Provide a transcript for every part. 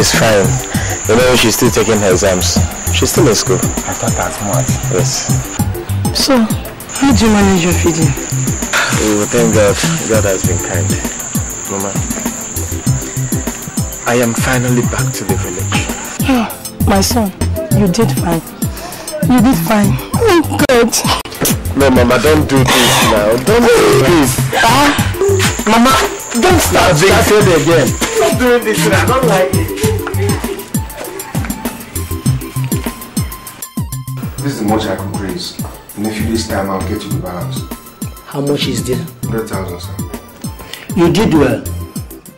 she's fine. You know, she's still taking her exams. She's still in school. I thought that much. Yes. So, how do you manage your feeding? Oh, thank God. God has been kind. Mama, I am finally back to the village. Oh, my son, you did fine. You did fine. Oh, God. No, Mama, don't do this now. Don't do this. Ah, Mama, don't start being silly again. Stop doing this. I don't like it. Much I could raise. In a few days' time, I'll get you the balance. How much is there? 100,000, sir. You did well,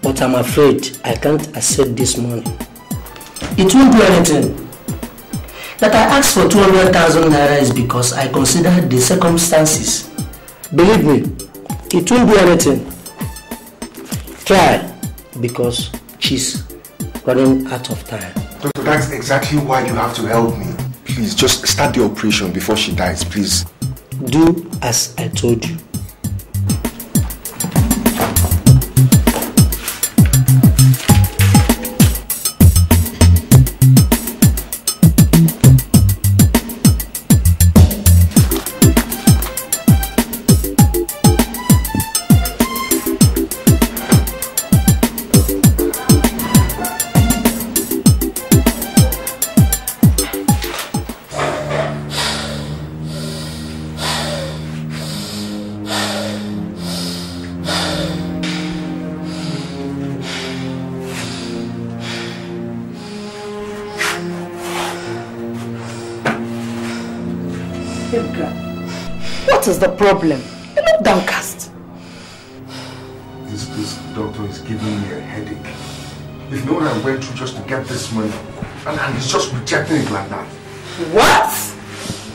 but I'm afraid I can't accept this money. It won't do anything. That I asked for 200,000 naira is because I considered the circumstances. Believe me, it won't do anything. Try, because she's running out of time. Doctor, that's exactly why you have to help me. Please, just start the operation before she dies, please. Do as I told you. Problem? You're not downcast. This, this doctor is giving me a headache. If you know what I went through just to get this money, and, and he's just rejecting it like that. What?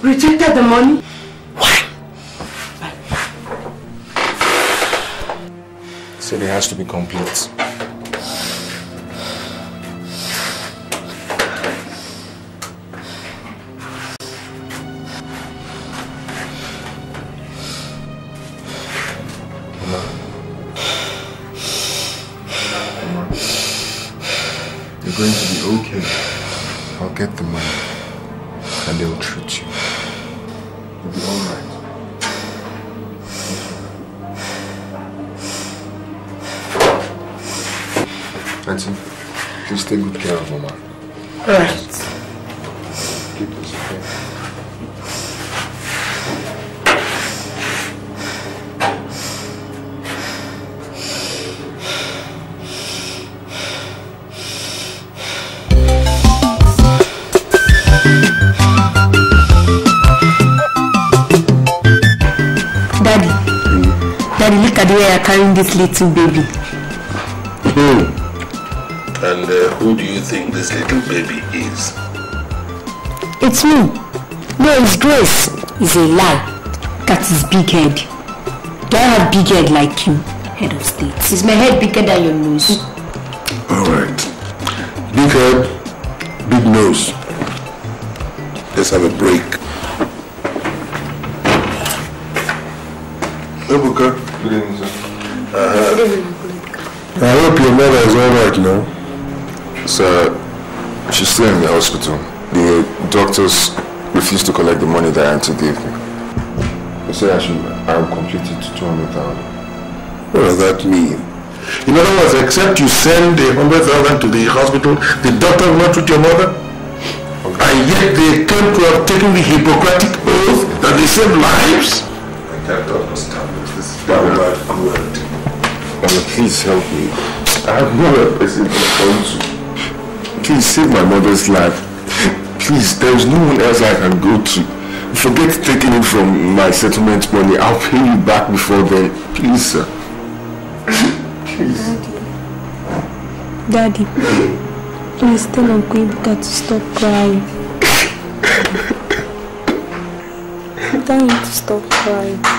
Rejected the money? Why? Said so it has to be complete. Little baby. Hmm. And uh, who do you think this little baby is? It's me. No, it's Grace. It's a lie. That is big head. Do I have big head like you? Head of state. Is my head bigger than your nose? Alright. Big head, big nose. Let's have a break. Ebuka. Good evening, sir. I hope your mother is alright now. Sir, she's still in the hospital. The uh, doctors refused to collect the money that Auntie gave me. They say I should I will complete it to 200,000. What does that mean? In other words, except you send hundred thousand to the hospital, the doctor will not treat your mother? And yet they claim to have taken the Hippocratic oath that they save lives? I can't understand this. This is very bad. Please help me. I have no other person to come to. Please save my mother's life. Please, there is no one else I can go to. Forget taking it from my settlement money. I'll pay you back before then. Please, sir. Please. Daddy, please tell Uncle Ibuka to stop crying. Tell him to stop crying.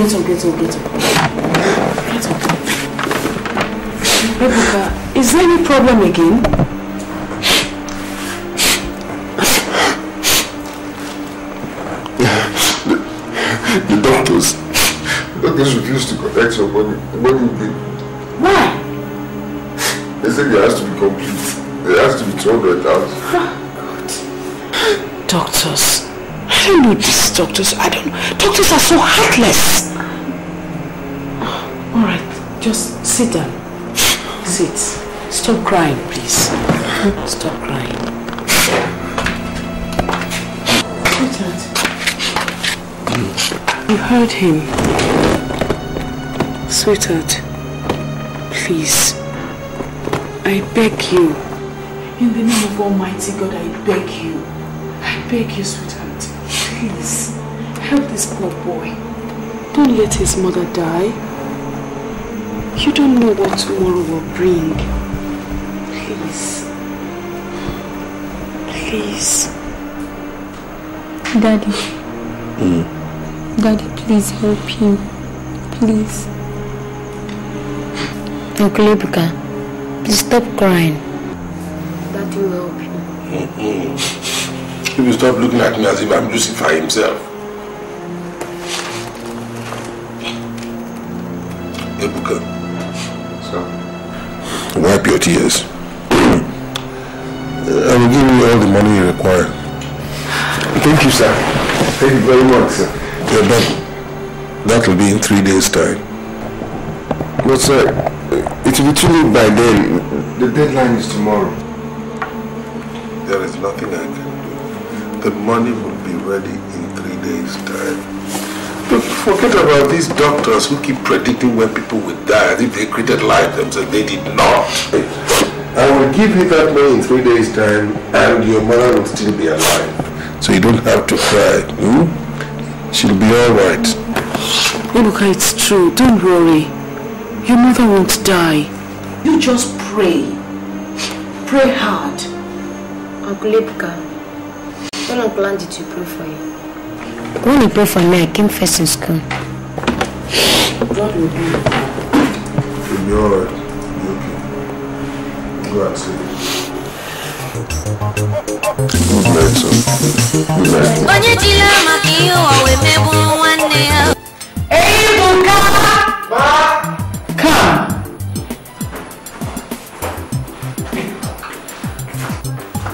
Get up, get up, get up, get up. Is there any problem again? The doctors, the doctors refused to collect your money. The money you paid. Why? They said it has to be complete. It has to be 200,000. Doctors. Don't know these doctors. I don't know. Doctors are so heartless. All right, just sit down. Sit. Stop crying, please. Stop crying. Sweetheart. You heard him. Sweetheart, please. I beg you. In the name of Almighty God, I beg you. I beg you, sweetheart. Please, help this poor boy. Don't let his mother die. You don't know what tomorrow will bring. Please. Please. Daddy. Hmm? Daddy, please help him. Please. Uncle Ebuka, please stop crying. Daddy will help you. He will stop looking at me as if I'm Lucifer himself. Ebuka. Sir? Wipe your tears. I will give you all the money you require. Thank you, sir. Thank you very much, sir. Yeah, but that will be in three days' time. But, sir, it will be too late by then. The deadline is tomorrow. There is nothing I can do. The money will be ready in three days' time. But forget about these doctors who keep predicting when people will die as if they created life themselves. They did not. I will give you that money in three days' time and your mother will still be alive. So you don't have to cry. Hmm? She'll be all right. Ebuka, it's true. Don't worry. Your mother won't die. You just pray. Pray hard. Uncle Ebuka, when Uncle Andy to pray for you? When he prayed for me, I came first in school. God will do. You'll be all right. You'll be okay. Go and night. onye jila maka ihe ụwa wee megbuo nwanne ya Come.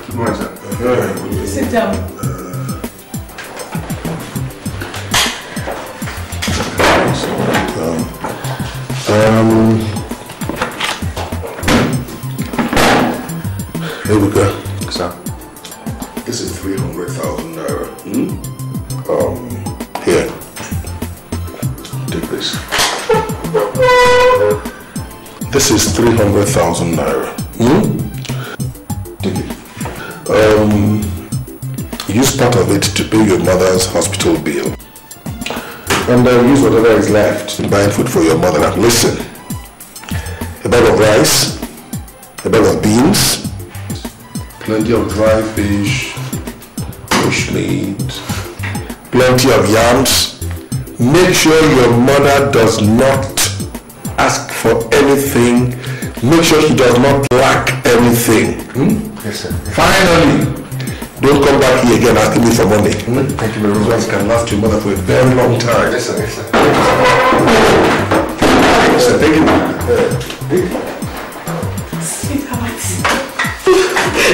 Good morning, sir. Yeah, Sit down. Um, Ebuka, Sir? this is 300,000 naira. Hmm? Um, here. Take this. This is 300,000 naira. Hmm? Take it. Um, use part of it to pay your mother's hospital bill. And uh, use whatever is left to buy food for your mother. Now listen, a bag of rice, a bag of beans, plenty of dry fish, bush meat, plenty of yams. Make sure your mother does not ask for anything. Make sure she does not lack anything. Hmm? Yes, sir. Finally, don't come back here again asking me for money. Hmm? Thank you very Those much. ones can last your mother for a very long time. Yes, sir. Yes, sir. Yes, sir. Thank you. Sweetheart.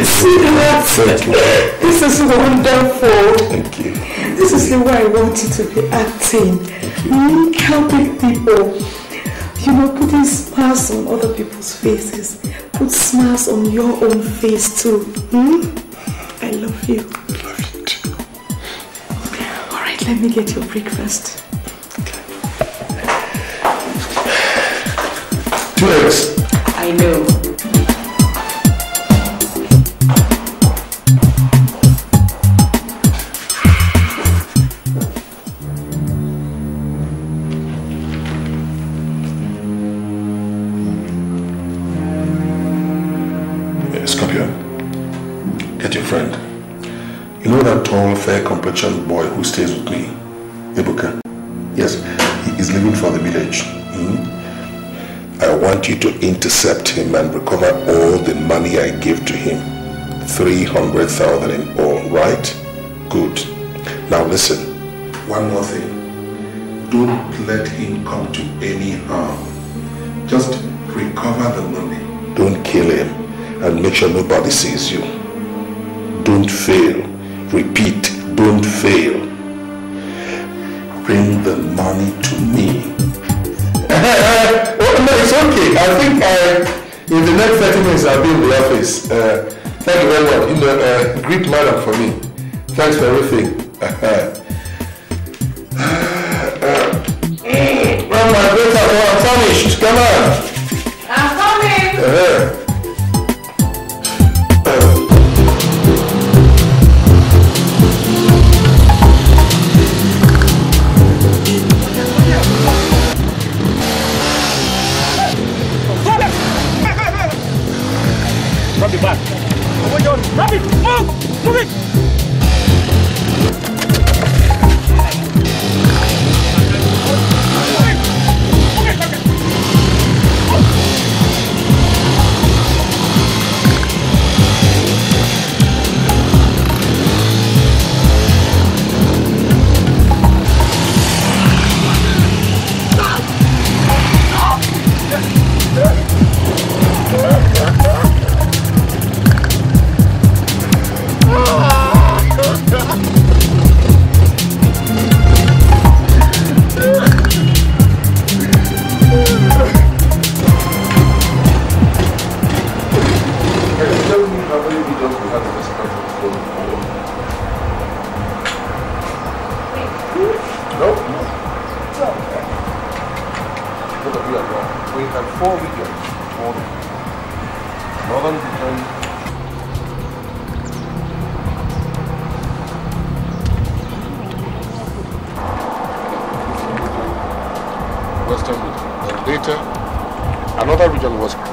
Sweetheart. Thank you. This is wonderful. Thank you. This is the way I want you to be acting. Mm, helping people. You know, putting smiles on other people's faces. Put smiles on your own face too. Hmm? I love you. I Love you too. All right, let me get your breakfast. Two eggs. I know. That tall, fair complexioned boy who stays with me? Ebuka? Yes, he is leaving for the village. Hmm? I want you to intercept him and recover all the money I gave to him. 300,000 in all, right? Good. Now listen, one more thing. Don't let him come to any harm. Just recover the money. Don't kill him and make sure nobody sees you. Don't fail. Repeat, don't fail. Bring the money to me. oh, no, it's okay. I think uh, in the next 30 minutes I'll be in the office. Uh, thank you very much. You know, uh, greet madam for me. Thanks for everything. well, my daughter, oh, I'm famished. Come on. I'm coming. Uh-huh. Drop Over your, drop it. Move. Move it.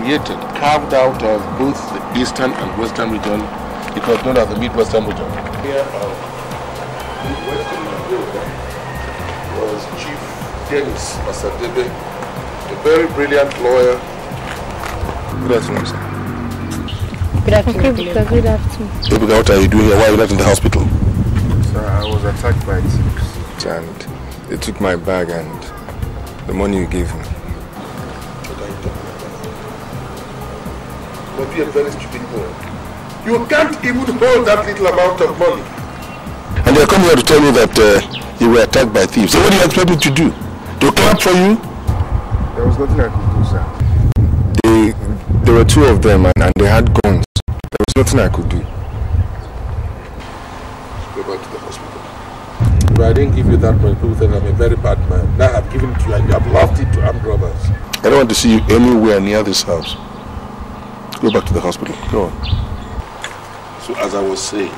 Created, carved out of both the eastern and western region. It was known as the Midwestern region. Here of Midwestern Nigeria was Chief Dennis Osadebay, a very brilliant lawyer. Good afternoon, sir. Good afternoon. Good, good afternoon. Ebuka, what are you doing here? Why are you not in the hospital? Sir, I was attacked by thieves and they took my bag and the money you gave me. A very stupid boy. You can't even hold that little amount of money. And they're coming here to tell me that uh, you were attacked by thieves. So what do you expect me to do? To clap for you? There was nothing I could do, sir. They, there were two of them and, and they had guns. There was nothing I could do. Go back to the hospital. If I didn't give you that money, people think I'm a very bad man. Now I've given it to you and you have lost it to armed robbers. I don't want to see you anywhere near this house. Go back to the hospital. Go on. So as I was saying,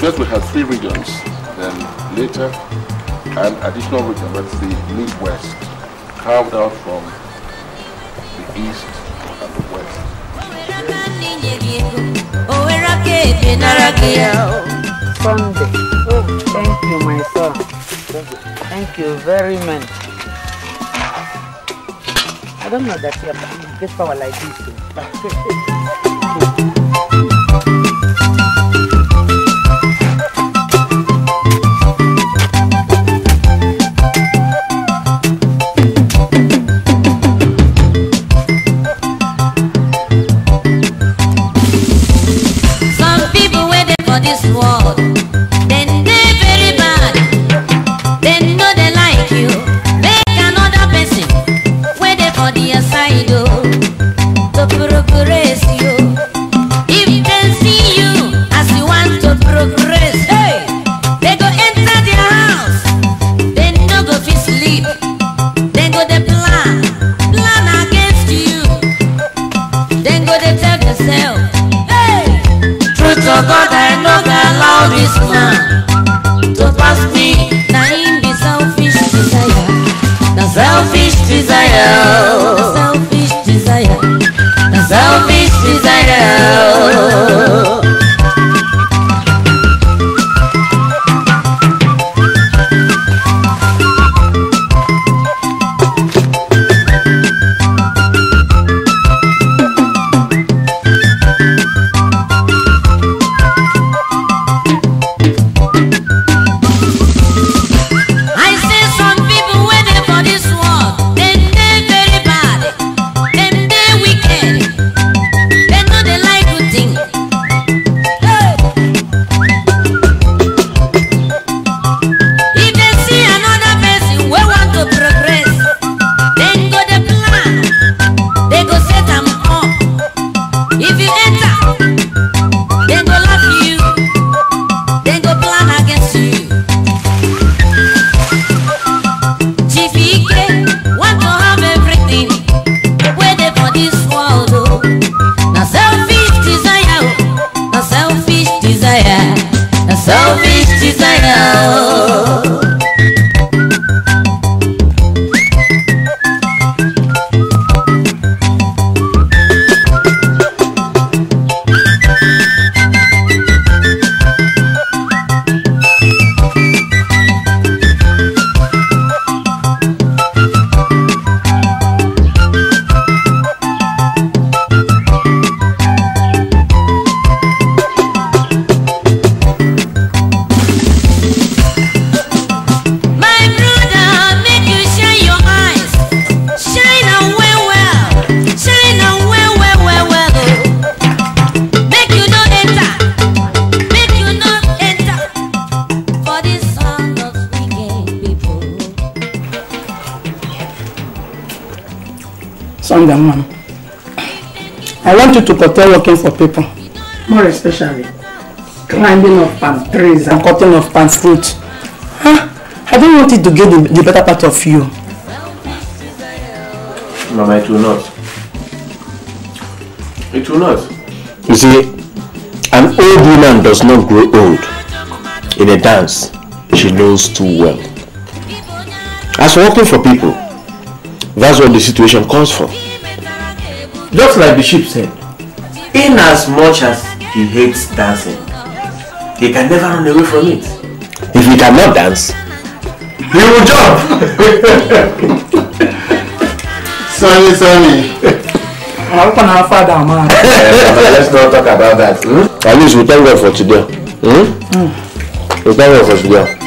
first we had three regions, then later an additional region, that's the Midwest, carved out from the East and the West. Sunday. Oh, thank you, my son. Thank you very much. Don't know that you have this power like this. want you to curtail working for people. More especially, climbing up palm trees and cutting of palm fruit. Huh? I don't want it to get the, the better part of you. Mama, it will not. It will not. You see, an old woman does not grow old. In a dance, she knows too well. As working for people, that's what the situation calls for. Just like the sheep said, in as much as he hates dancing, he can never run away from it. If he cannot dance, he will jump. Sammy, Sammy. How can our father, man? let's not talk about that. Hmm? At least we thank God for today. Hmm? We thank God for today.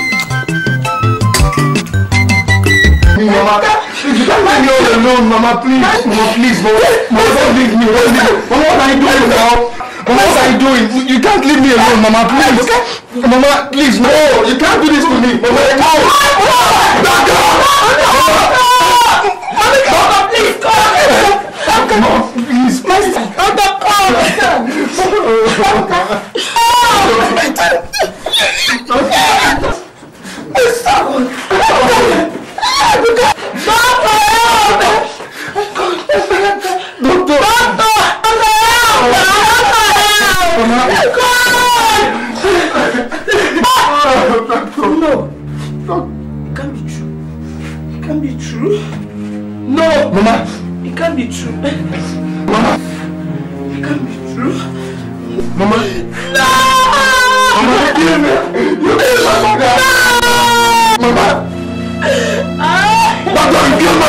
Me all alone, Mama, please, Mama, please, Mama, Mama, don't leave me, don't leave me. Mama, what are you doing now? Mama, what are you doing? You can't leave me alone, Mama, please. Mama, please, no, you can't do this to me. Mama, no. Back up! Mama, please, come. Mama, please, please. No. No. Mama. It can't be true. Mama. It can't be true. Mama. No! Mama, you kill me.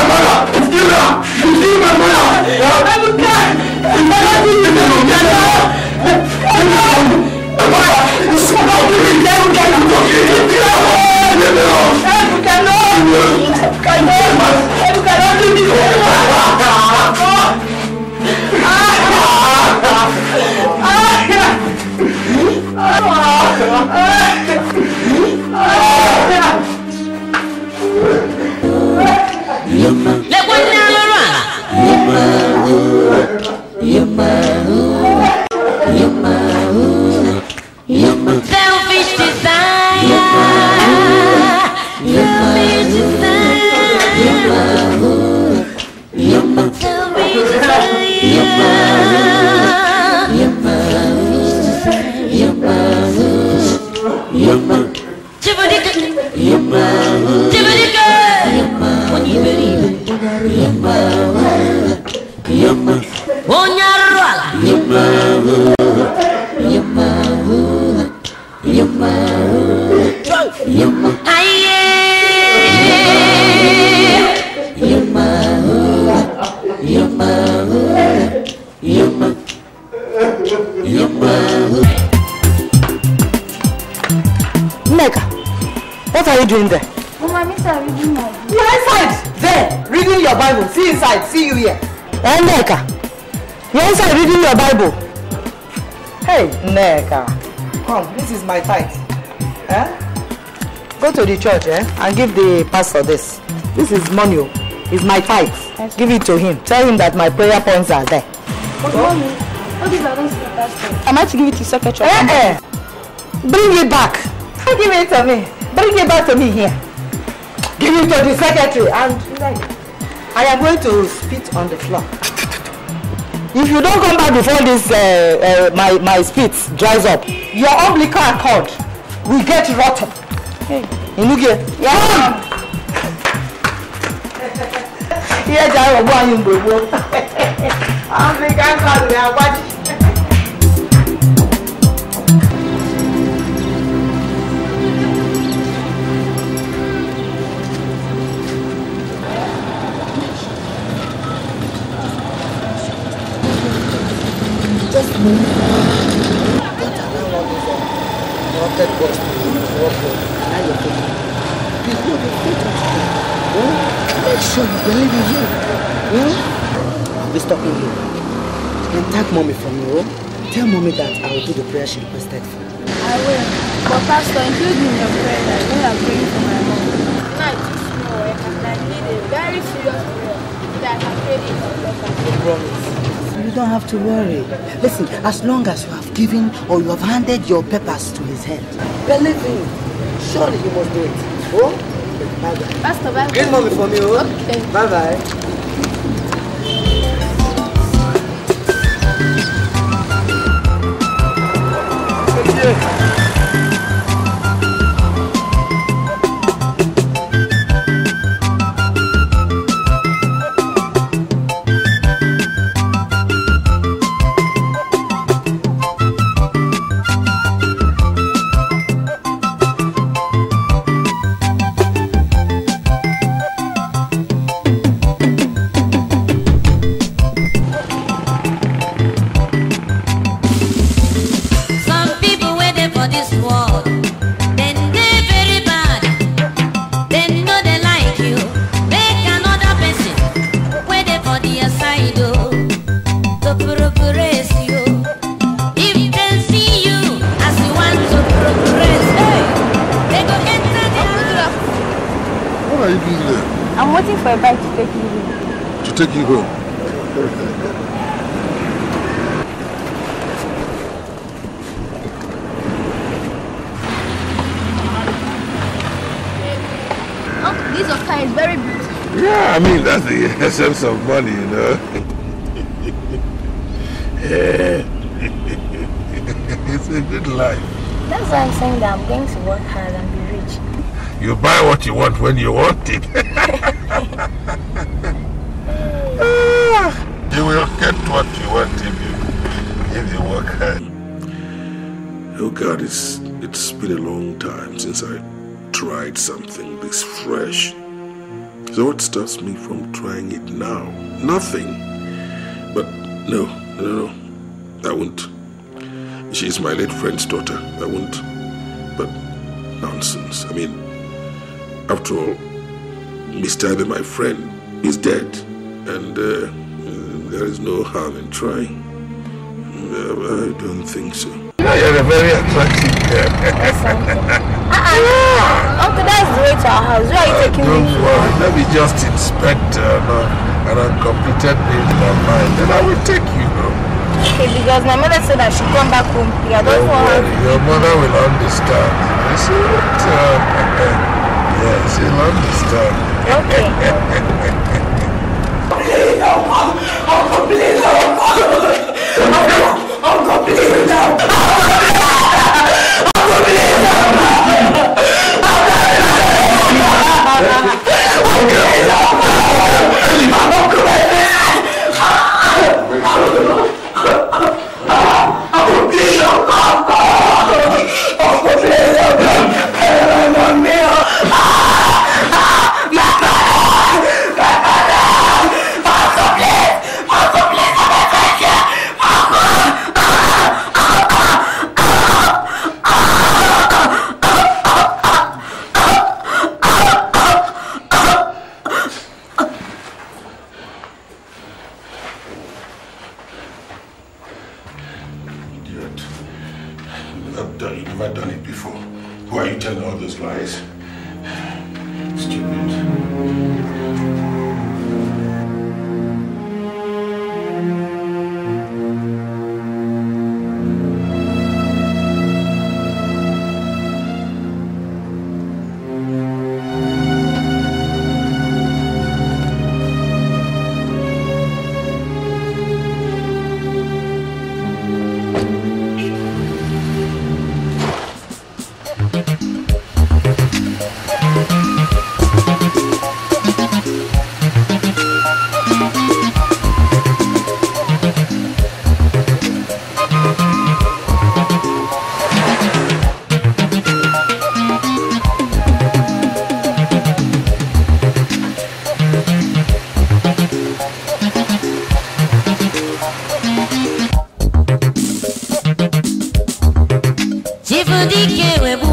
You kill my mother. Mama. Doctor, you killed my mother. You killed her. You killed my mother. Ala onye arụrụ ala Nneka, what are you doing there? Mama, Miss, I'm reading my book. You're inside there, reading your Bible. See inside, see you here. Eh, Nneka, you're inside reading your Bible. Hey, Nneka, come, this is my tithe. Eh? Go to the church eh, and give the pastor this. This is money. oh. It's my tithe. Give it to him. Tell him that my prayer points are there. But mommy, what if I don't see the pastor? Am I to give it to secretary? Eh, eh. Bring it back. Don't give it to me. Bring it back to me here. Give it to the secretary and like, I am going to spit on the floor. If you don't come back before this, uh, uh, my, my spit dries up, your umbilical cord will get rotten. Hey, Inuge. Yeah. Ihe eji aghọgbu anyị mgbe gboo. Umbilical cord ga-agbaji. Just Make sure you believe in him. Hmm? I'll be stopping you. Contact mommy for me, oh? Tell mommy that I will do the prayer she requested for. I will. But pastor, include me in your prayer that when I'm praying for my mom. Tonight is small eh, and I need a very serious prayer. that I can pay it on Promise. You don't have to worry. Listen, as long as you have given or you have handed your papers to his hand, believe him. Surely you must do it. Oh? Bye-bye. Pastor, bye. Get mommy for me? Okay. Bye-bye. Yeah, I mean, that's the essence of money, you know. Yeah. it's a good life. That's why I'm saying that I'm going to work hard and be rich. You buy what you want when you want it. you will get what you want if you if you work hard. Oh God, it's it's been a long time since I tried something this fresh. So what stops me from trying it now? Nothing. But no, no, no, I won't. She's my late friend's daughter. I won't. But nonsense. I mean, after all, Mr. Abe, my friend, is dead. And uh, there is no harm in trying. Uh, I don't think so. You're a very attractive girl. Uh-uh. Uncle, that's the way to our house. Where are you taking Don't me? worry, let me just inspect uh, an uncompleted build of mine, then I will take you home. Okay, because my mother said I should come back home. Yeah, I don't Don't want her worry, your mother will understand. You see what? Uh, yes, she'll understand. Okay. Ah! Chifudike webuwe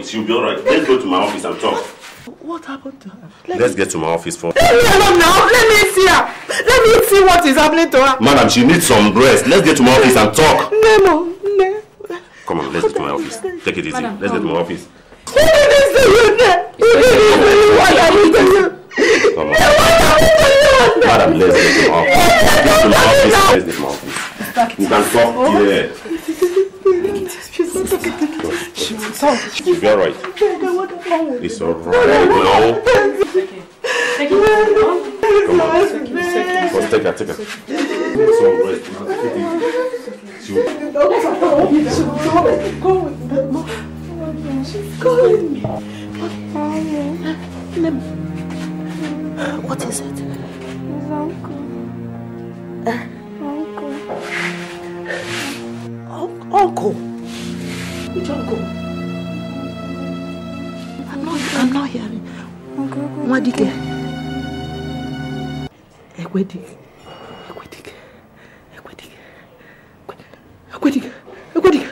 Worry, she'll be alright. Let's go to my office and talk. What happened to her? Let's get to my office first. Leave me alone now. Let me see her. Let me see what is happening to her. Madam, she needs some rest. Let's get to my office and talk. Nemo, Ne. Come on, let's get to my office. Take it easy. Let's get to my office. What did he say you? What did he say you? What happened to you? Come on. Madam, let's get to my office. Get to my office. Let's get to my office. We can talk here. She will talk. She'll be alright. It's alright now. Come on. First, take her, take her. It's alright. Take it Go with me. She's calling me. What is it? His uncle. Uncle. Un- Uncle. Which uncle? I'm not, I'm not hearing. Uncle. Nwadike. Ekwedike. Ekwedike. Ekwedike. Ekwedike. Ekwedike. Ekwedike.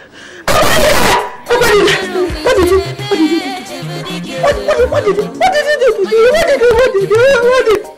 What did you, what did you do to me? What, what, what did you, what did you do to me? What did you, what did you, what did you,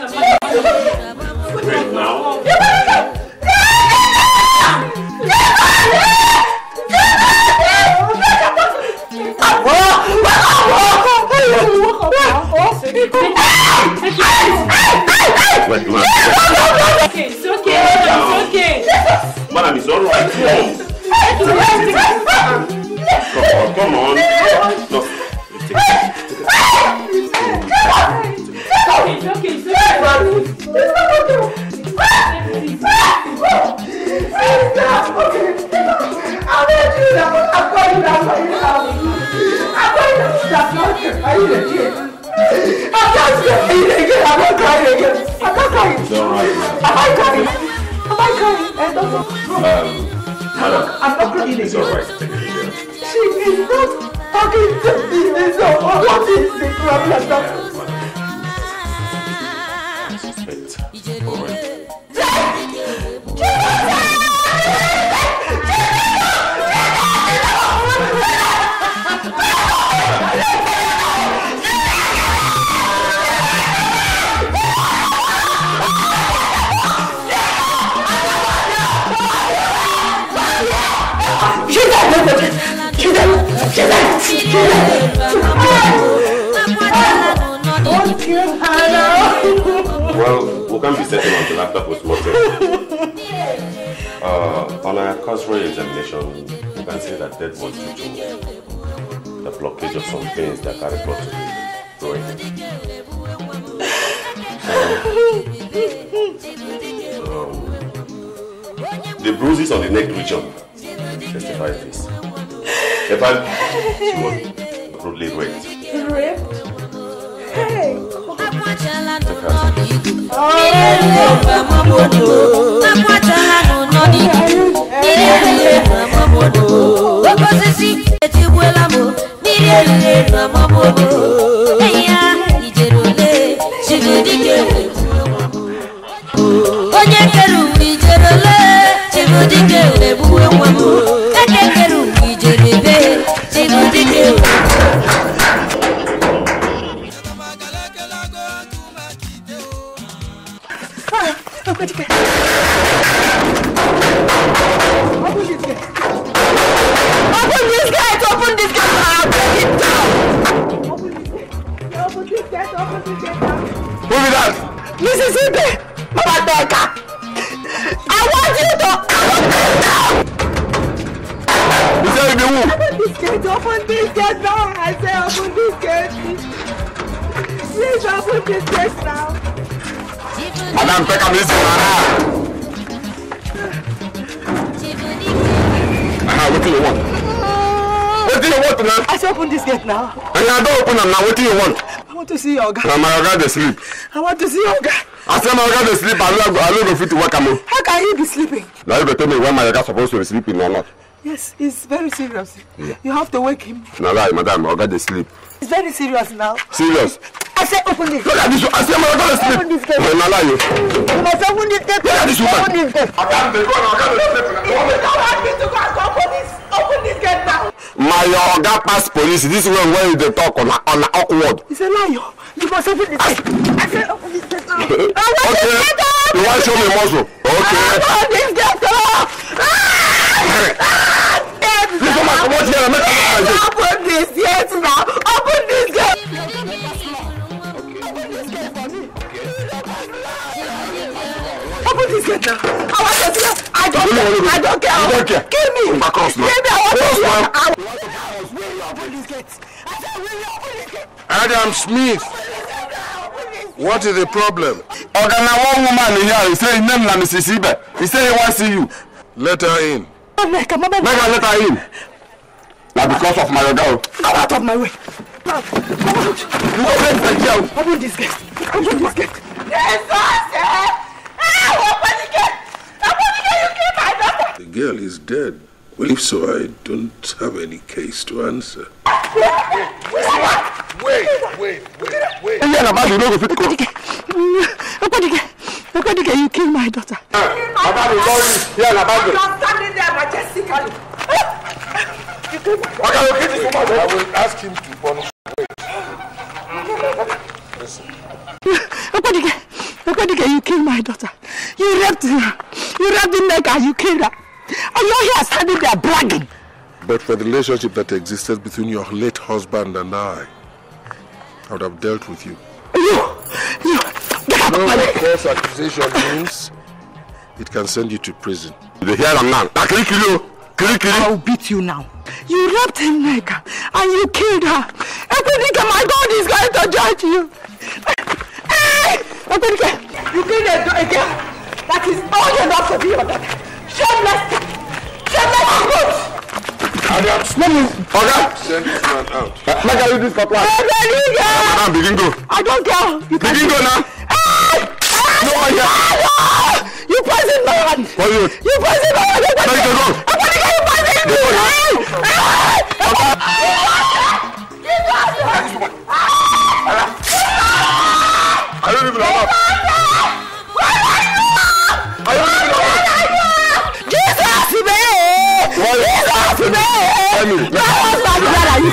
it's okay, madam, it's okay. Madam, it's alright. Come on. Come on, come on. No. Take it. It's okay, it's okay. It's alright. I'm Um, madam, not crying it's again. alright. Take it easy. She is not Okay, this is all. What is the problem? Suspect. Alright. Well, we can't be setting until after postmortem. Uh, on a cursory examination, you can see that death was due to the blockage of some veins that carry blood to the brain. Um, the bruises on the neck region testify this. ẹ bá tí onye kere uwe ijere ole chibudike wee buwe nwa m. open this gate now! And you don open am na wetin you want? I want to see your guy! Na my oga dey sleep. I want to see your guy! I say my oga dey sleep, I no go I fit work am o. How can he be sleeping? Na you go tell me when my oga suppose to be sleeping or not. Yes, he's very serious. Yeah. You have to wake him. Na lie, madam, my oga dey sleep. He's very serious now. Serious. I say open this Look at this one. I say my oga dey sleep. Open this gate. Na lie o. You must open this gate. Look at this woman. Open this gate. Madam, dey go na oga dey sleep. You don't want me to go and call police. Open this gate now. My oga pass police. This one when you dey talk on on awkward. He's a liar. You must open this gate. I say open this gate now. I want Okay. this gate up. You wan show me muscle? Okay. I want this gate up. This woman comot here and make I look like this. Open this gate now. Want to Yes, see. ma'am. I Will you open this gate? I said, will you open this gate? Adam Smith. What is the problem? Oga na one woman here. He say his name na Mrs. Ibe. He say he wan see you. Let her in. Make her let her in. Na because of my oga o. Come out of my way. Now, come out. You go face the jail. Open this gate. Open this gate. Yes, girl is dead. Well, if so, I don't have any case to answer. Wait, wait, wait, wait. Yeah, na bad you no go fit go. Open the gate. Open the gate. Open the gate. You killed my daughter. Oga you go in. Yeah, na bad You are standing there majestically. You killed my daughter. Oga you kill this woman. I will ask him to punish Open the gate. Open the gate. You killed my daughter. You raped her. You raped the neck and you killed her. And you're here standing there bragging. But for the relationship that existed between your late husband and I, I would have dealt with you. You, you, get out No of my way. false accusation means it can send you to prison. You hear am now? Na kiri kiri o. Kiri kiri. I will beat you now. You raped her neck and you killed her. Epenika, my God is going to judge you. Hey! Epenika, you killed a, a girl that is old enough to be your daughter. Shameless! Oga. Send this man out. Uh, make I do this for plan. Now begin go. I don't care. Begin go now. No one here. You poison my hand. What you? You poison my hand. Now you can go. I'm gonna get you poison. Go on. I don't even know. I don't you. I don't even know. Why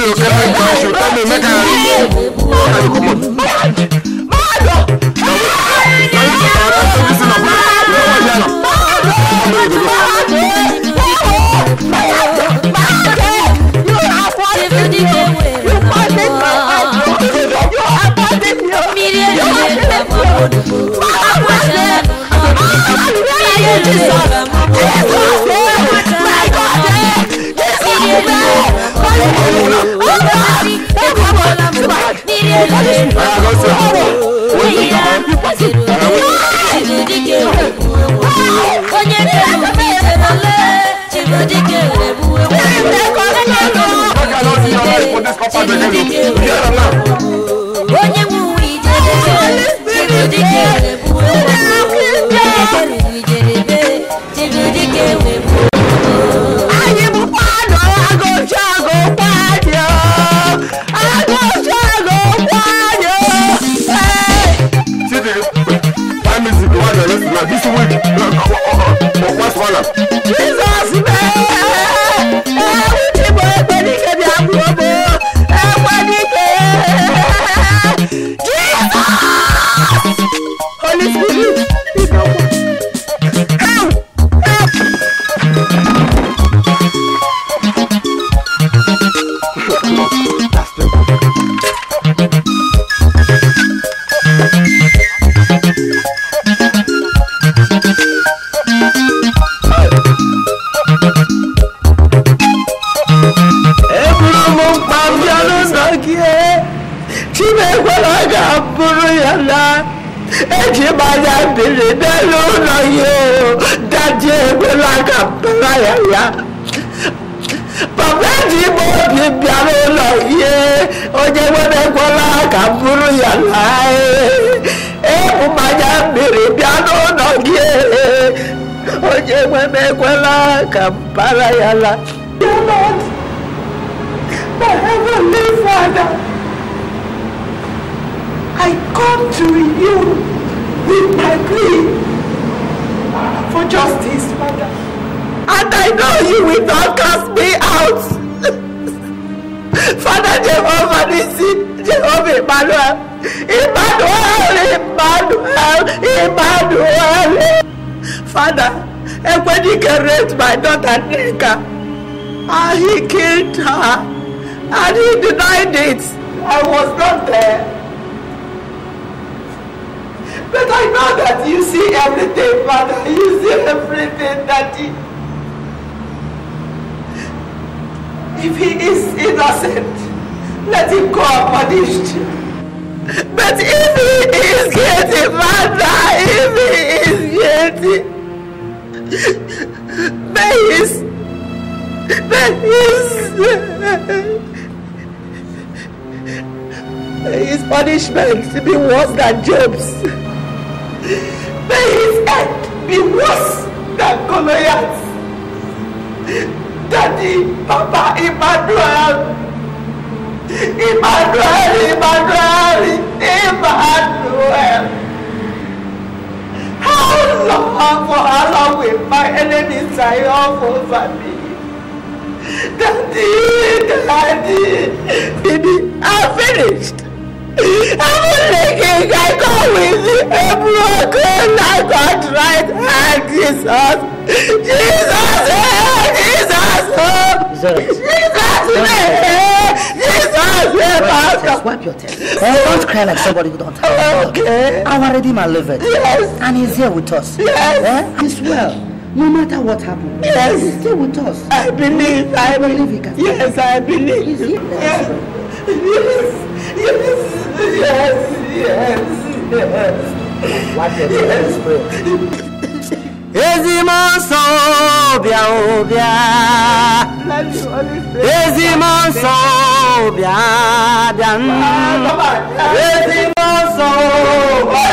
you coming to us? You tell me make I Can you come on? Jesus! Jesus! Onye nwe ije debe, jebe dike we agụchi agụ kwanyụ agụchi agụ kwanyụ See the time is the one that is like this week. What's one of jizọs mee ekwela ka mpara ya la Dear Lord, my heavenly Father, I come to you with my plea for justice, Father. And I know you will not cast me out. Father Jehovah Nissi, Jehovah Emmanuel, Emmanuel, Emmanuel, Emmanuel. Father, Ekwenike raped my daughter Nneka. And he killed her. And he denied it. I was not there. But I know that you see everything, Father. You see everything, Daddy. If he is innocent, let him go unpunished. But if he is guilty, Father, if he is guilty, his, may his, may his punishment be worse than Job's. May his end be worse than Goliath's. Daddy, Papa, Emmanuel, Emmanuel, Emmanuel, Emmanuel. Long, for how long my enemies triumph over me? Daddy, Daddy, Daddy, I'm finished. I'm thinking I go with a broken, I got right hand, Jesus. Jesus, eh, Jesus, oh, Jesus, eh, Jesus, eh, Pastor. Wipe your tears. Don't cry like somebody who don't have Okay. Our Redeemer liveth. Yes. And he's here with us. Yes. Eh? He's well. No matter what happens. Yes. He's still with us. I believe, I believe. he can Yes, I believe. He's here. Yes, yes, yes, yes, yes. Wipe your tears. Let's ezimoso ụbịa ụbịa ezimoso ụbịa bịa ezimoso ụbịa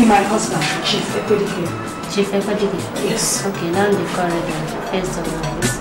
see my husband, Chief Ekodike. Chief Ekodike? Yes. Okay, down the corridor. First of all.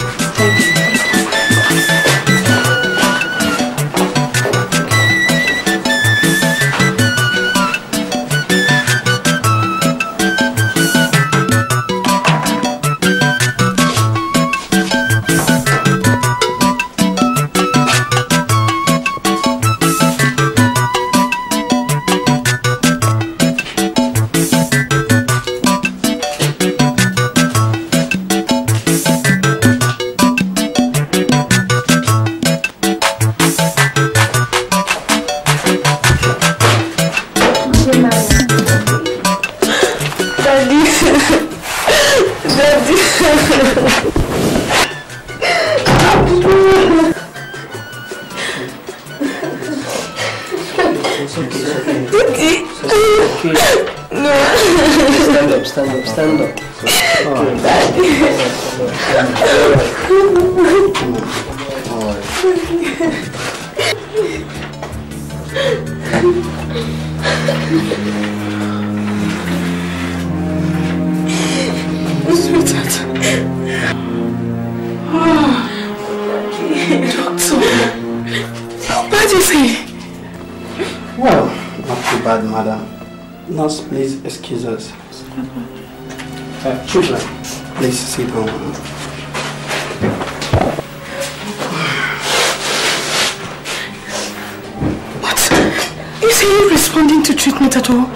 Is he responding to treatment at all?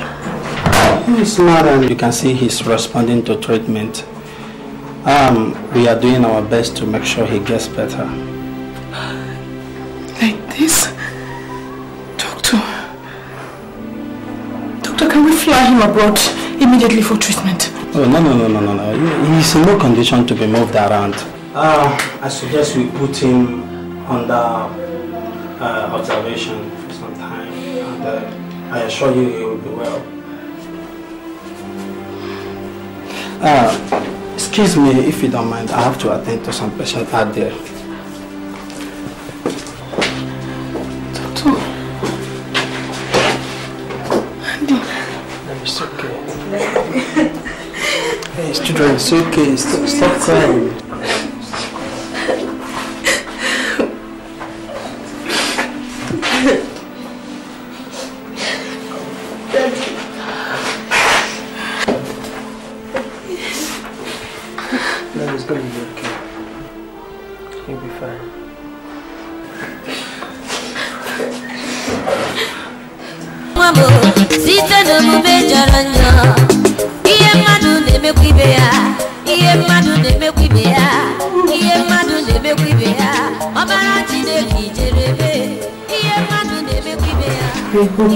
Yes, madam, you can see he's responding to treatment. Um, we are doing our best to make sure he gets better. Like this? Doctor. Doctor, can we fly him abroad immediately for treatment? Oh, no, no, no, no, no, no. He's in no condition to be moved around. Uh, I suggest we put him under uh, observation for some time. And uh, I assure you he will be well. Uh, excuse me if you don't mind. I have to attend to some patient out there. Doctor. Andy. It's okay. Hey, children, it's okay. Stop, stop crying.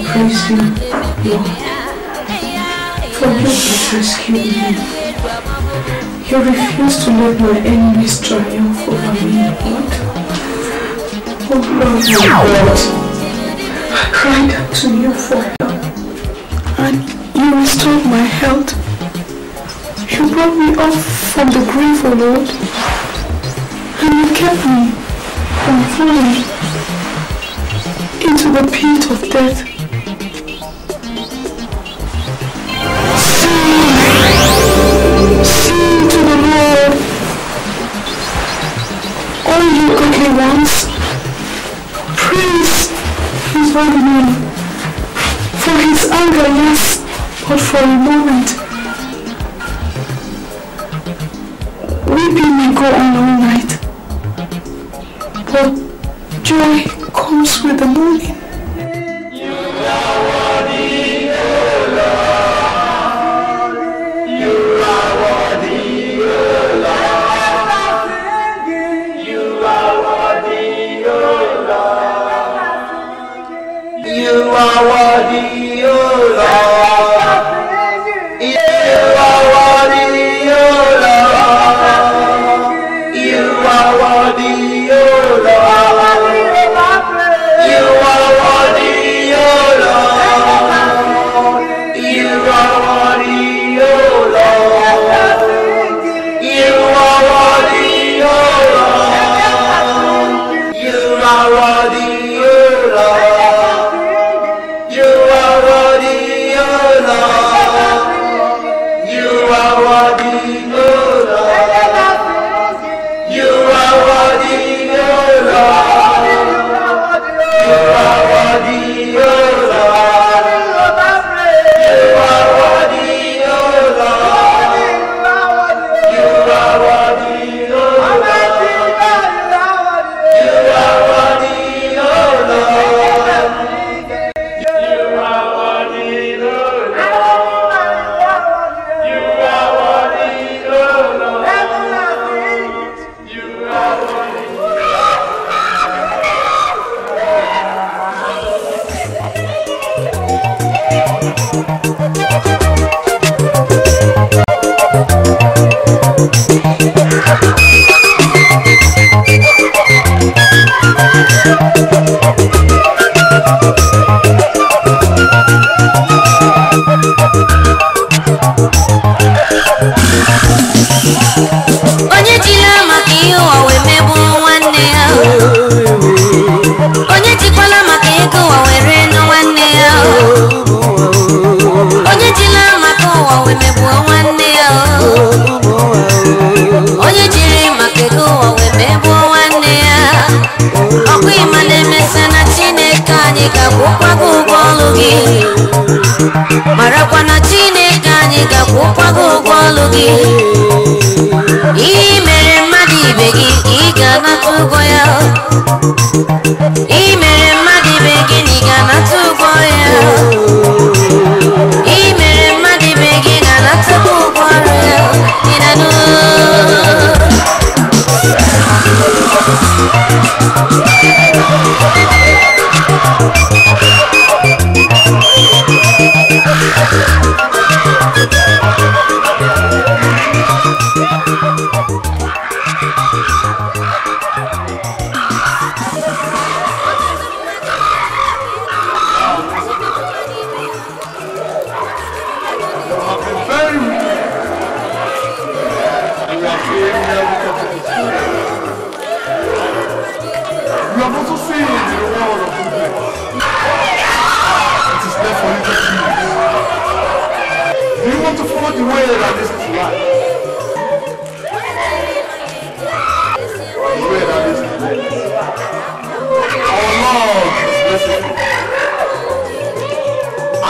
Praise you, Lord, for you have rescued me. You refuse to let my enemies triumph over me, Lord. Oh Lord, my God, I cried out to you for help, and you restored my health. You brought me up from the grave, O Lord, and you kept me from falling into the pit of death. programs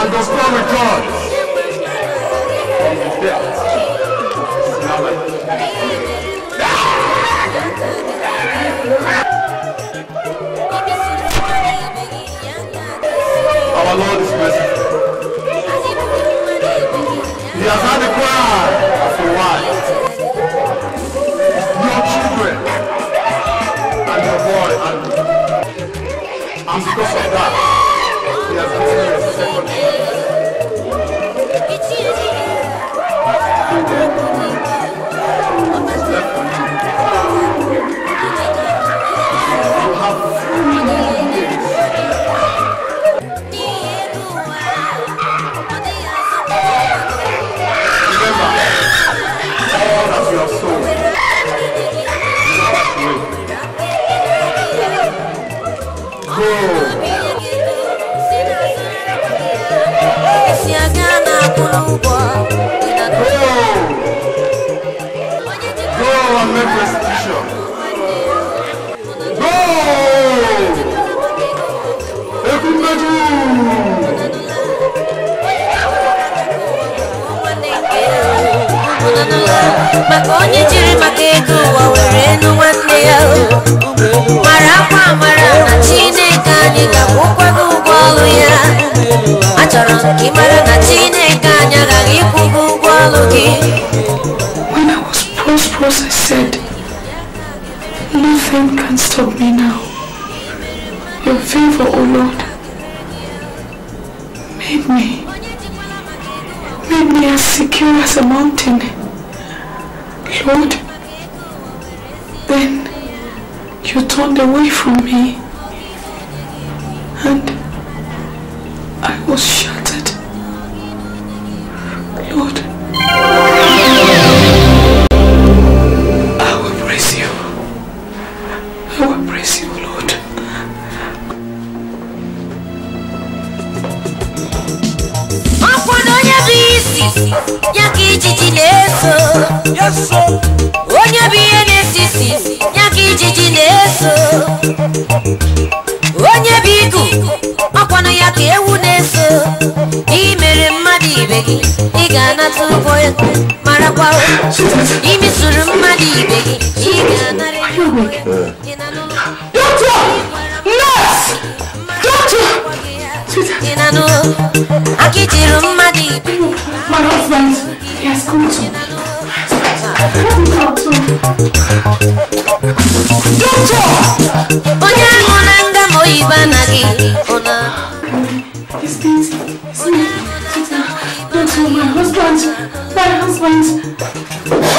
I go forward God. maka onye mara akwa mara na Chineke anyị ga-akwụkwa When I was prosperous, I said, nothing can stop me now. Your favor, O oh Lord, made me, made me as secure as a mountain. Lord, then you turned away from me.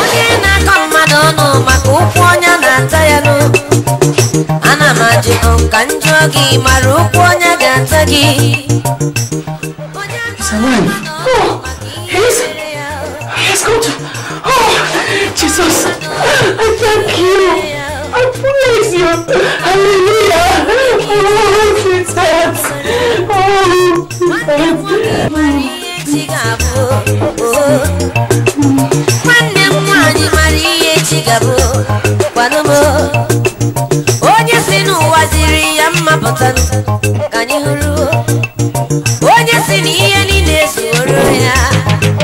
Onye na-akọ mmadụ ọnụ maka ụkwụ ọnya na-ata ya nụ. Ana m ajụ ka m gị mara ụkwụ ọnya ga-ata gị. Sawan, oh, he's, he's good. Oh, Jesus, I thank you. I praise you. Hallelujah. Nwanne m nwaanyị mara ihe echi ga-abụ kwanụ m onye si n'ụwa ziri ya mma ka anyị hụrụ onye si na ihe niile ezuoro ya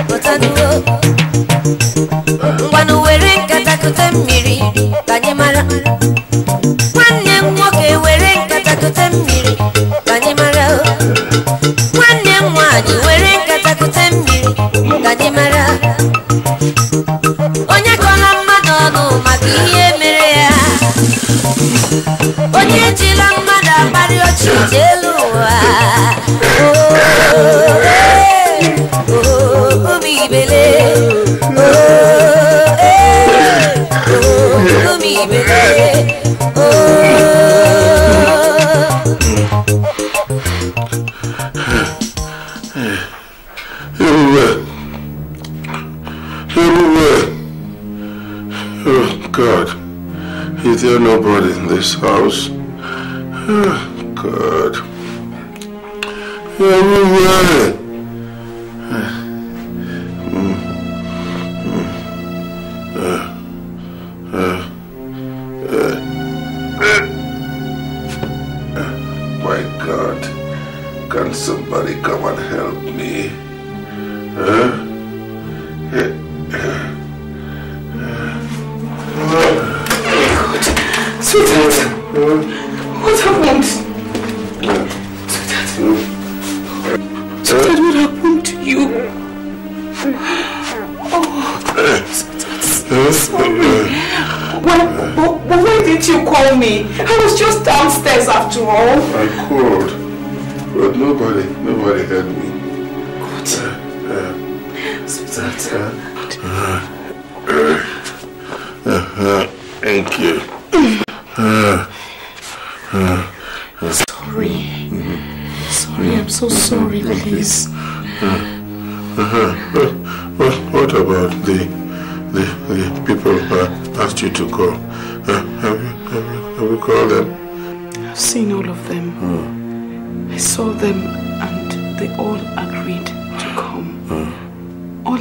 pụtanụ ngwanụ were nkata kute mmiri ka anyị mara ihe mere ya onye ejila mmadụ akparị ọchị nke elu ụwa obi ibele this house?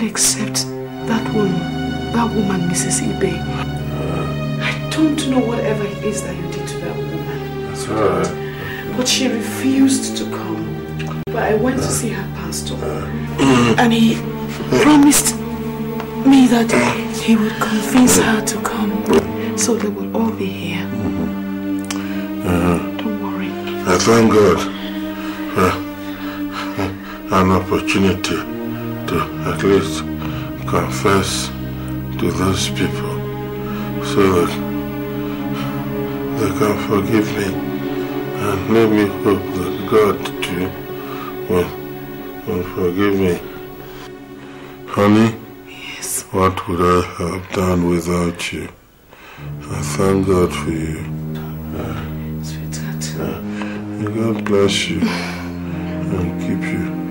Except that woman, that woman, Mrs. Ibe. I don't know whatever it is that you did to that woman. That's right. But she refused to come. But I went to see her pastor. And he promised me that he would convince her to come. So they will all be here. Don't worry. I thank God for an opportunity to at least confess to those people so that they can forgive me and let me hope that God too will, will forgive me. Honey, yes. what would I have done without you? I thank God for you. Sweetheart. Uh, may God bless you and keep you.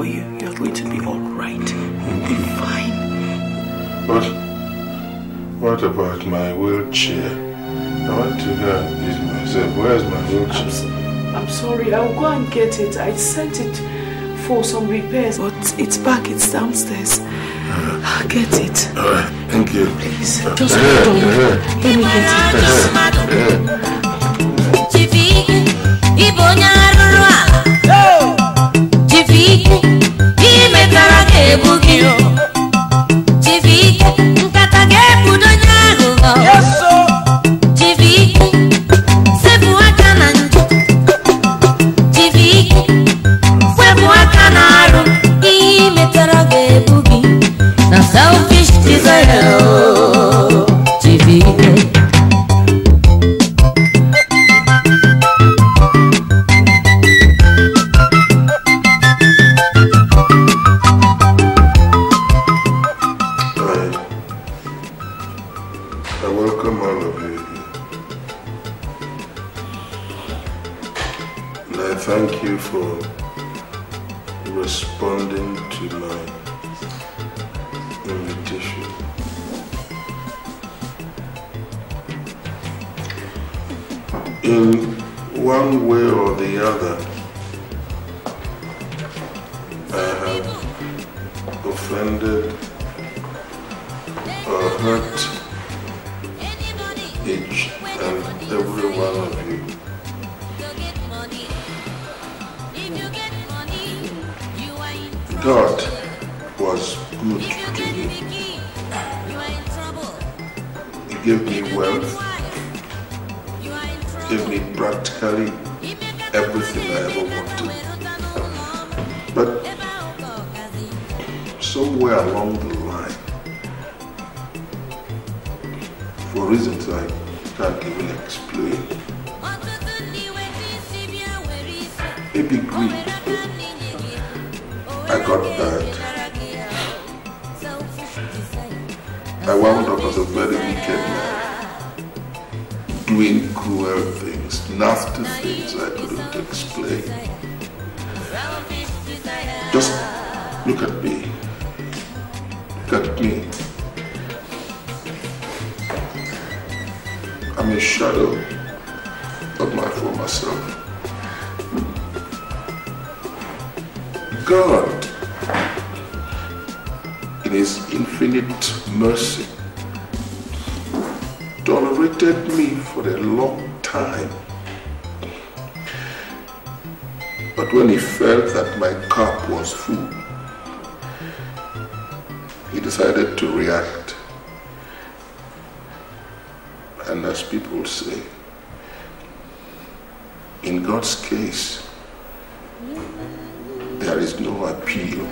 For you. You're going to be all right. You'll be fine. What? What about my wheelchair? I want to go and use myself. Where's my wheelchair? I'm sorry. I'll go and get it. I sent it for some repairs, but it's back. It's downstairs. I'll get it. All right, thank you. Please, uh, just uh, hold on. Uh, Let me get it. Chifiki, metara ga-egbu gị o. everything I ever wanted. But somewhere along the line, for reasons I can't even explain, maybe greed, I got bad. I wound up as a very wicked man, doing cruel things, nasty things I couldn't explain. Just look at me. Look at me. I'm a shadow of my former self. God, in His infinite mercy, tolerated me for a long time. But when He felt that my cup was full, He decided to react. And as people say, in God's case, there is no appeal.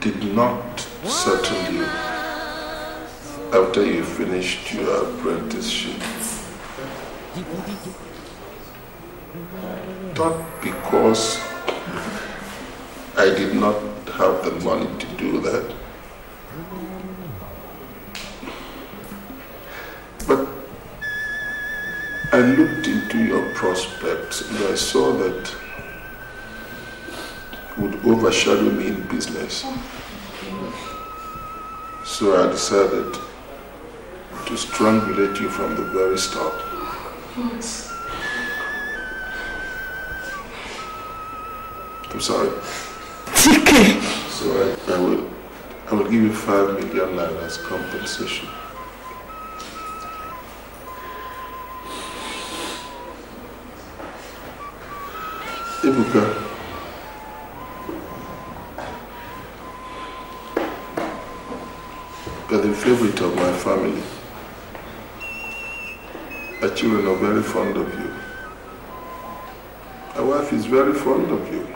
Did not settle you after you finished your apprenticeship. Not because I did not have the money to do that. But I looked into your prospects and I saw that would overshadow me in business. So I decided to strangulate you from the very start. I'm sorry. TK. So I, I will I will give you five million naira as compensation. Ebuka, favorite of my family. My children are very fond of you. My wife is very fond of you.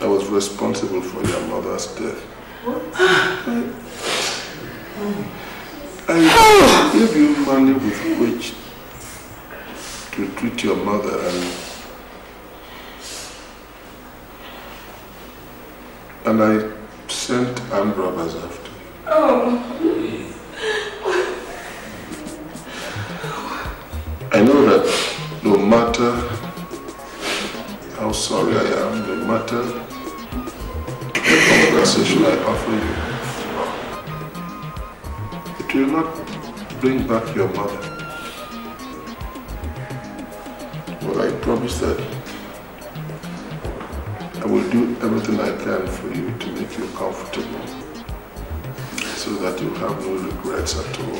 I was responsible for your mother's death. I gave you money with which to treat your mother and and I sent armed robbers after you. Oh. I know that no matter how sorry I am, no matter the compensation I offer you, it will not bring back your mother. No regrets at all.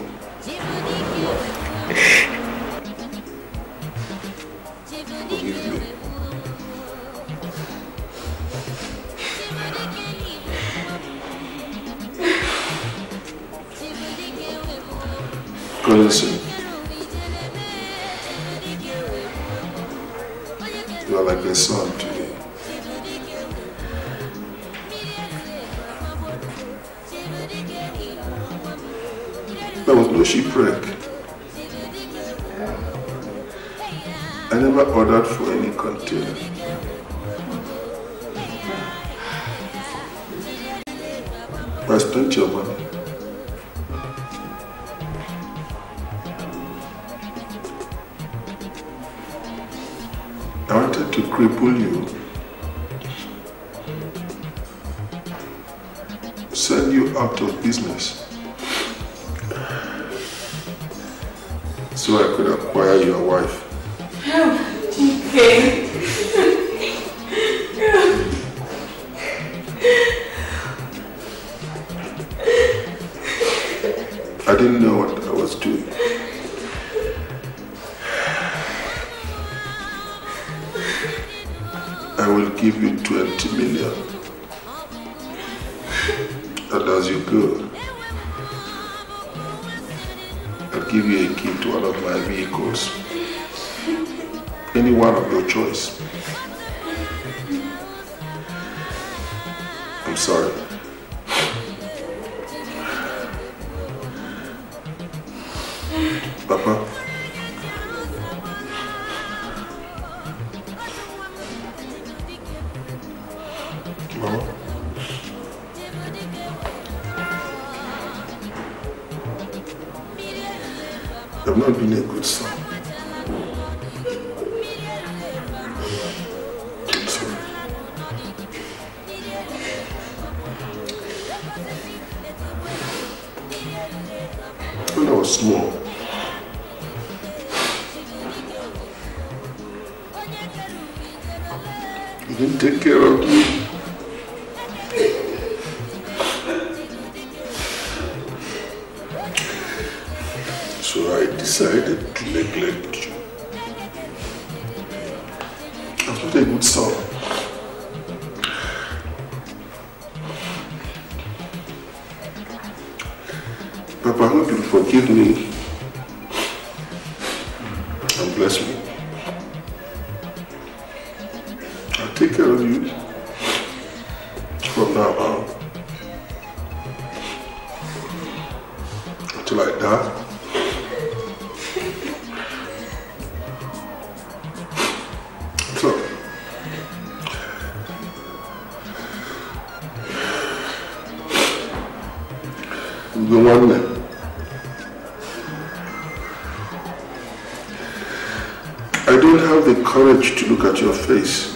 Send you out of business. So I could acquire your wife. Okay. Choice. Courage to look at your face.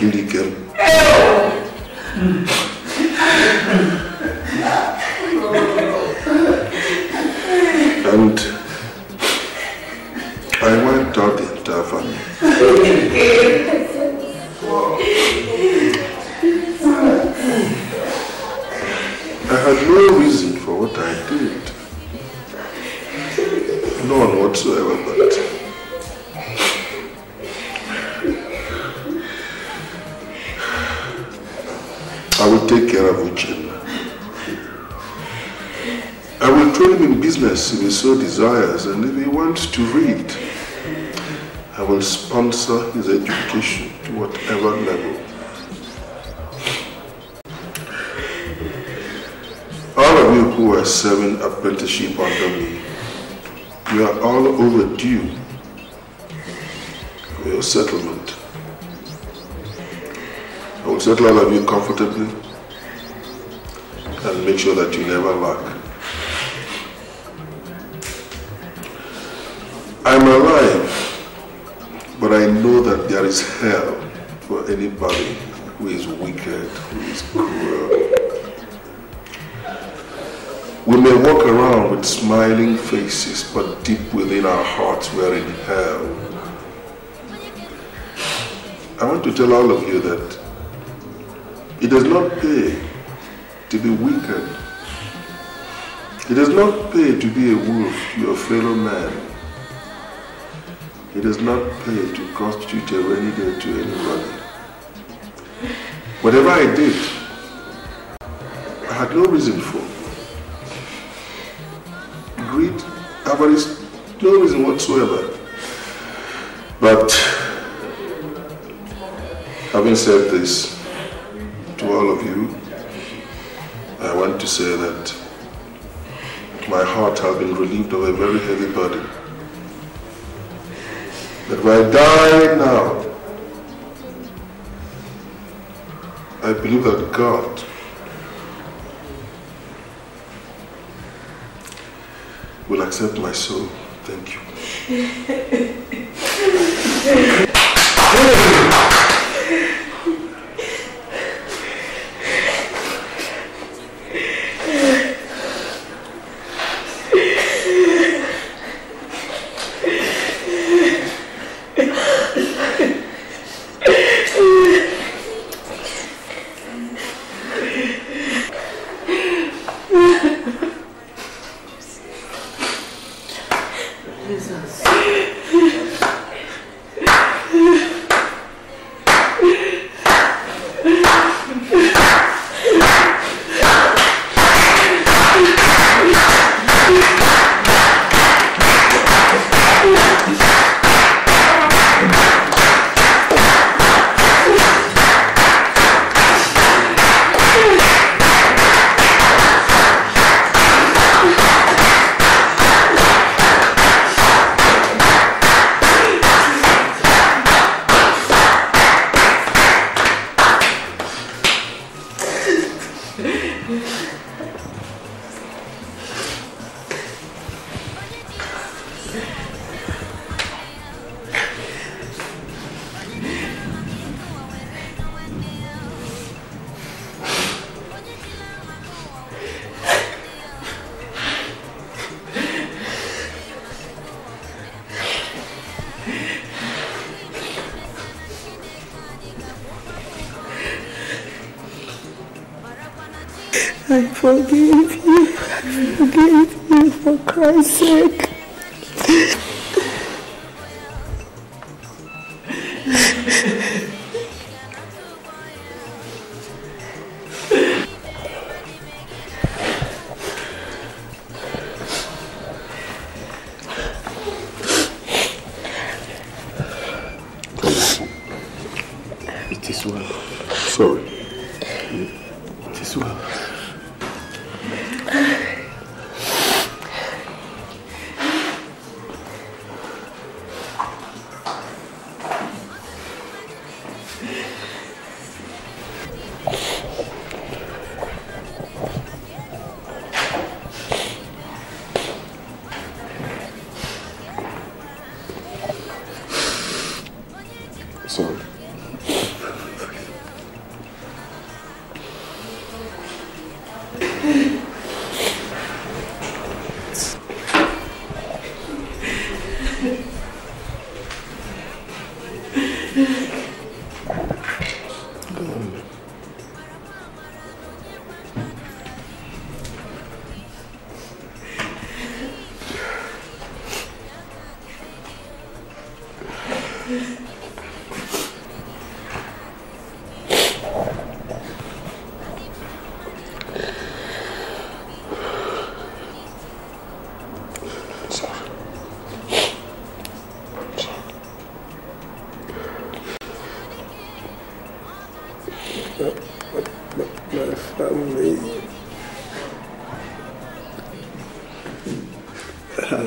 Killed And I wiped out the entire. I had no reason for what I did. None whatsoever, but I will train him in business if he so desires, and if he wants to read, I will sponsor his education to whatever level. All of you who are serving apprenticeship under me, you are all overdue for your settlement. I will settle all of you comfortably and make sure that you never lack. I'm alive, but I know that there is hell for anybody who is wicked, who is cruel. We may walk around with smiling faces, but deep within our hearts we're in hell. I want to tell all of you that it does not pay to be wicked. It does not pay to be a wolf to your fellow man. It does not pay to constitute a rainy to anybody. Whatever I did, I had no reason for. Greed, avarice, no reason whatsoever. But having said this, to all of you, want to say that my heart has been relieved of a very heavy burden. That if I die now, I believe that God will accept my soul. Thank you.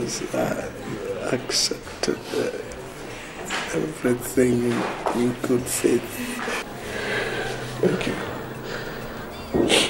because uh, I accepted uh, everything in good faith. Thank you.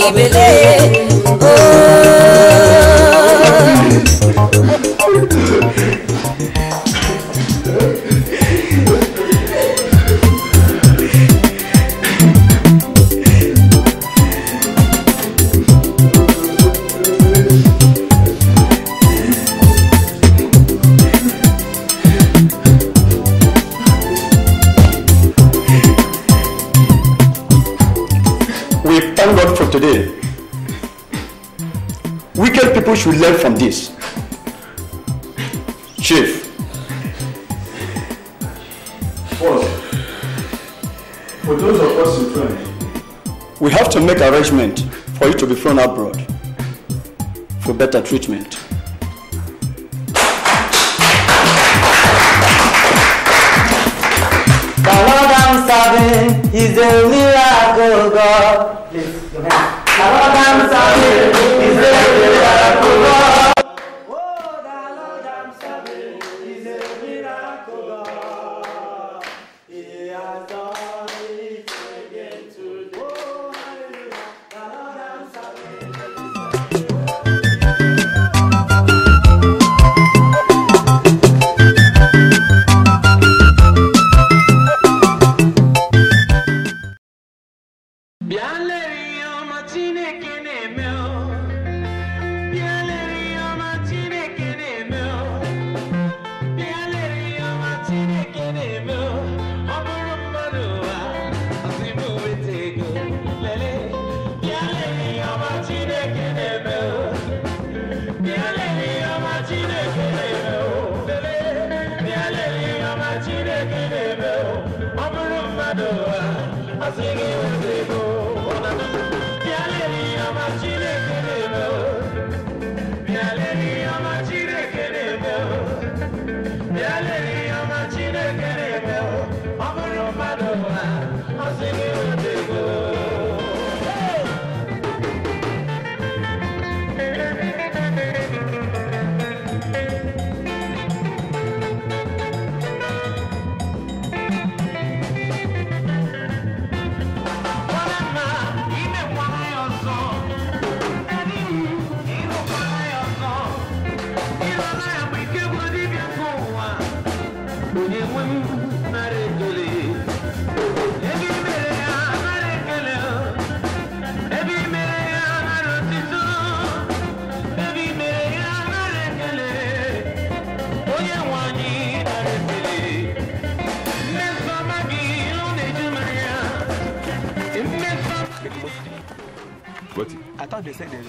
baby abroad for better treatment.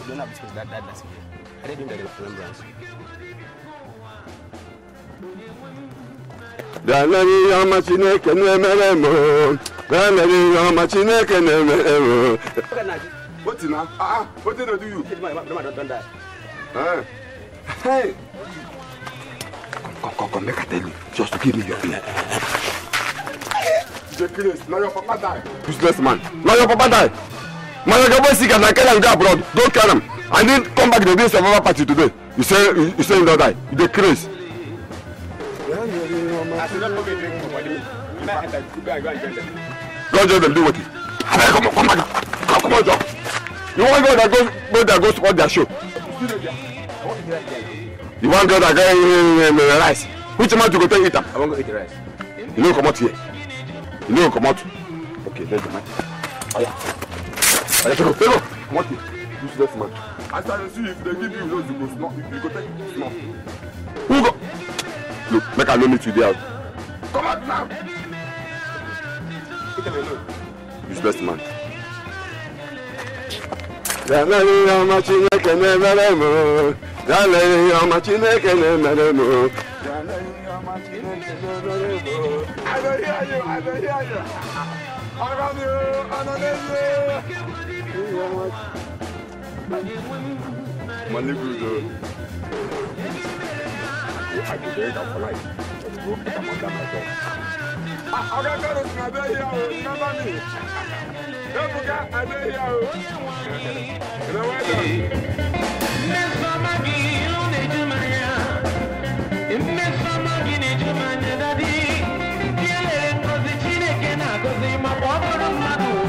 They said they don't have this that that last year. I didn't know the remembrance. Danani ọma Chineke na-emere m. Danani ọma Chineke na-emere m. What na? Ah, what did I do you? Man, the man don't die. Eh. Hey. Come, come, come, make I tell you. Just give me your. The grace, now your papa die. Useless man. Now your papa die. My your boy sick and I carry him go abroad. Don't carry him. I didn't come back to the survival party today. You say you, you say him don't die. You the grace. I said, don't come and drink for body. You might enter, you go and go and join them. Go join them, do what? Abeg, Come on, come on, come, come on, John. You want go there, go, go there, go support their show. You want go there, go uh, uh, rice. Which amount you go take eat am? I won't go eat the rice. You no come out here. You no come out. Okay, let's go, man. Oh yeah. Oh yeah, go, go. Come out here. Useless man. As I see, if they give you those, you go snuff. You go take snuff. Who go? Look, make I know me today out. Come out now. Take them alone. Useless man. Danani ọma Chineke na-emere m o. Danani ọma Chineke na-emere m o. Danani ọma Chineke na-emere m o. I don't hear you, I don't hear you. Mali gudu. Àgùdé ìdàkọ́lá yìí, ìdúró ìdàkọ́lá máa jẹ. Akẹ́kọ̀ọ́ ló sùn abẹ́ yà o, sábà mi. Lọ́bùkà abẹ́ yà o. Ìrẹ̀wá dà. Mẹ́sàn-án máa bí irun lè jùmọ̀ yá. Mẹ́sàn-án máa Chineke náà kọ́sí, mà bọ́ bọ́dọ̀ mmadụ.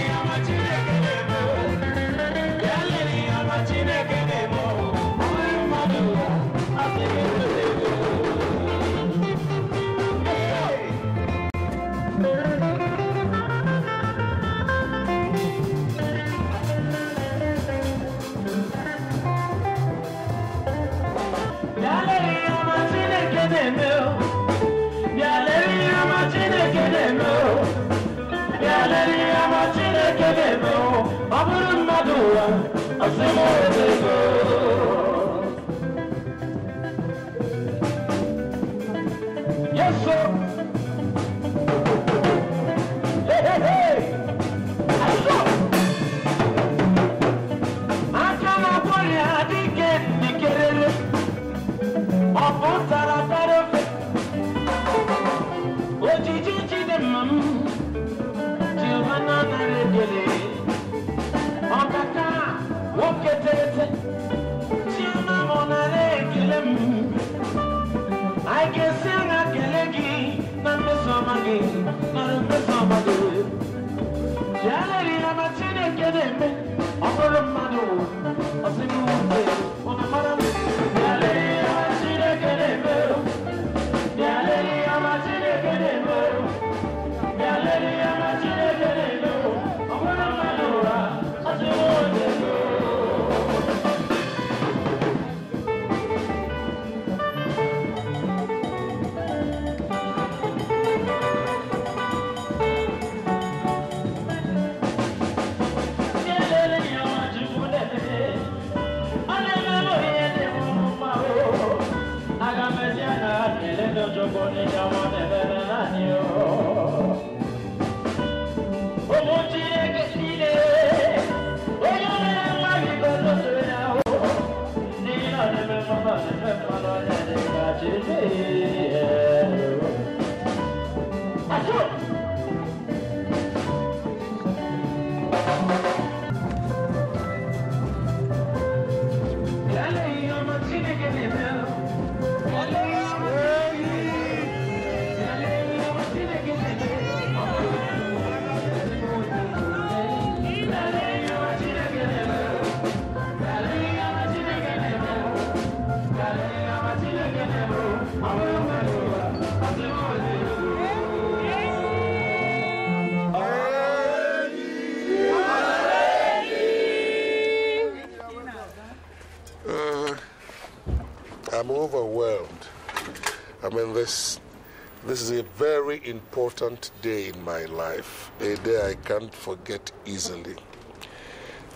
important day in my life, a day I can't forget easily.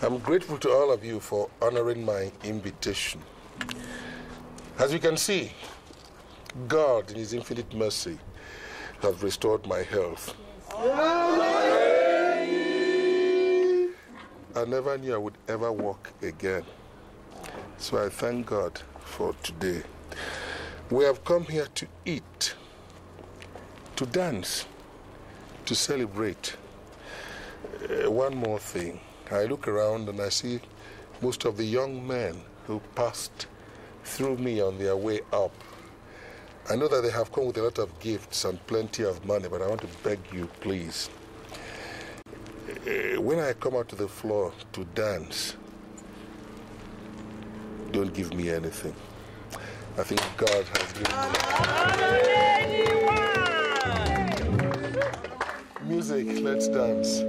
I'm grateful to all of you for honoring my invitation. As you can see, God, in His infinite mercy, has restored my health. I never knew I would ever walk again. So I thank God for today. We have come here to eat, to dance, to celebrate. Uh, one more thing. I look around and I see most of the young men who passed through me on their way up. I know that they have come with a lot of gifts and plenty of money, but I want to beg you, please. Uh, when I come out to the floor to dance, don't give me anything. I think God has given me. Music, let's dance.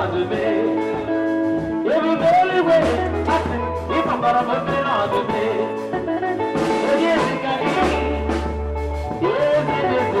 Ebube eluigwe asị ịkpọkọrọ m obere ọdụme onye dịka gị eze na-eze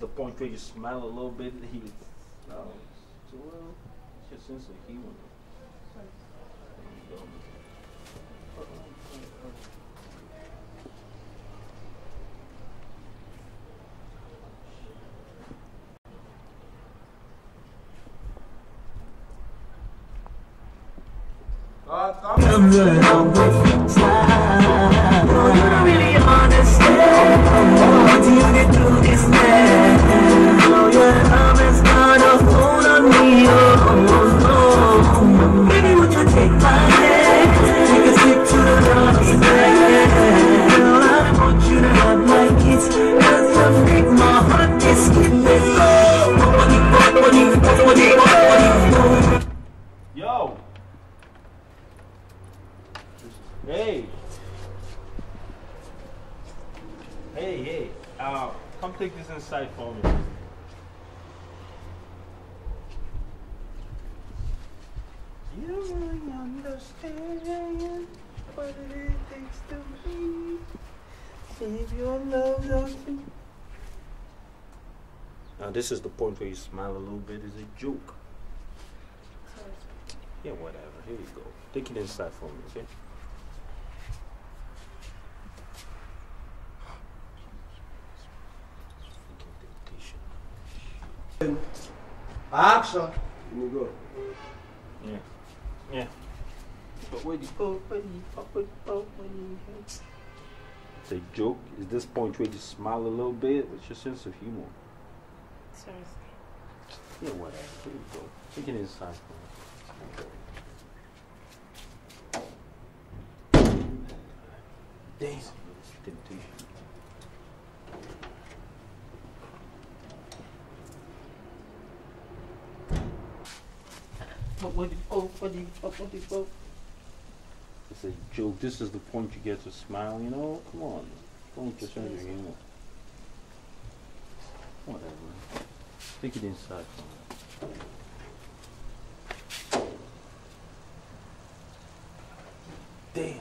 the point where you smile a little bit. He smiles too well. It's your sense of humor. There you go. God, thank you. Yo. Hey. Hey, hey. Uh, Come take this inside for me. You really understand what it takes to be. If your love doesn't. Now this is the point where you smile a little bit. It's a joke. Yeah, whatever. Here you go. Take it inside for me, okay? Action. Here we go. Yeah. Yeah. But where you go? Where you go? Where you go? Where you go? It's a joke. Is this point where you smile a little bit? What's your sense of humor? Seriously. Yeah, whatever. Here you go. Take it inside for me. Damn. Temptation. What, what, oh, what do you, what, what do you, oh. It's a joke. This is the point you get to smile, you know? Come on. Don't just your humor. Whatever. Take it inside. Damn.